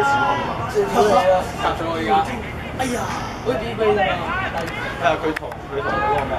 嘅指控！夾咗我而家。哎呀，好似俾你啊！係啊，佢同佢同嗰個咩